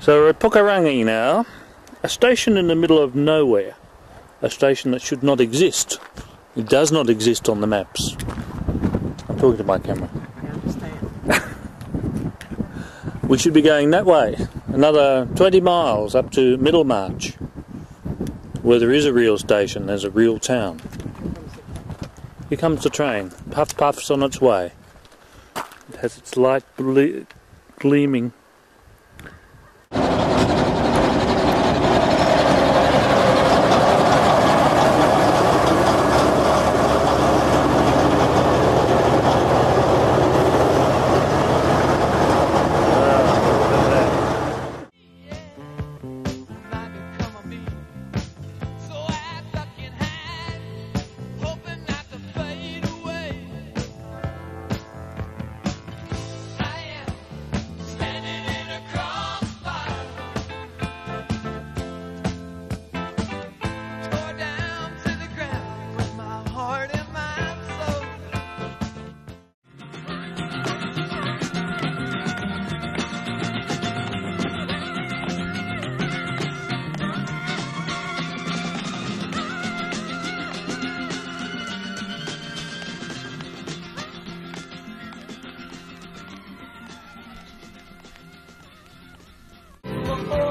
So we're at Pukerangi now, a station in the middle of nowhere, a station that should not exist. It does not exist on the maps. I'm talking to my camera. I understand. We should be going that way, another 20 miles up to Middlemarch, where there is a real station, there's a real town. Here comes the train, puff puffs on its way. It has its light ble- gleaming Thank you.